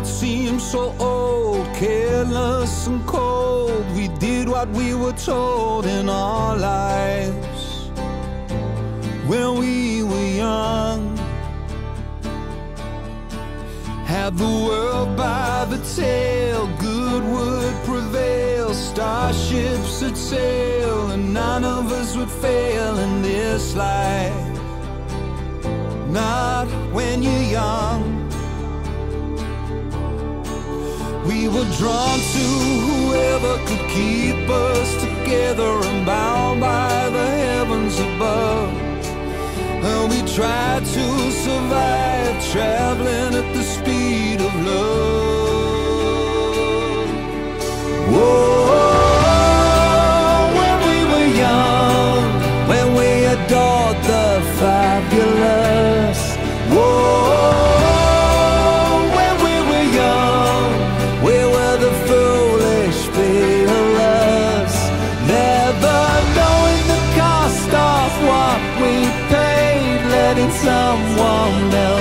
world seemed so old, careless and cold. We did what we were told in our lives when we were young. Had the world by the tail, good would prevail, starships would sail, and none of us would fail in this life. Not when We were drawn to whoever could keep us together and bound by the heavens above. And we tried to survive traveling at the speed of love. Whoa.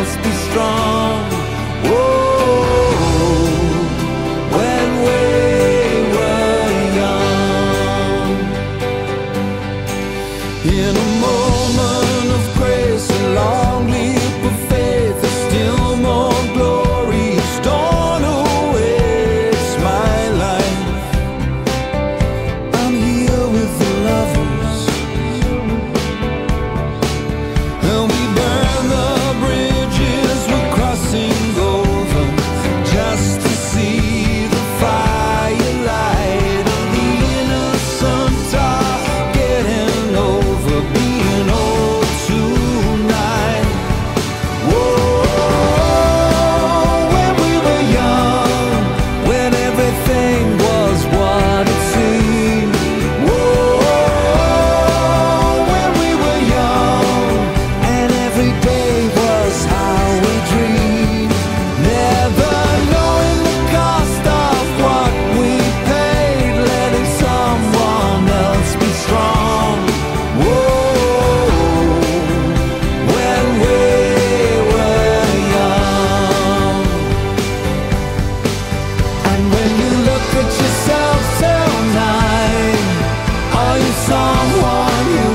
must be strong. someone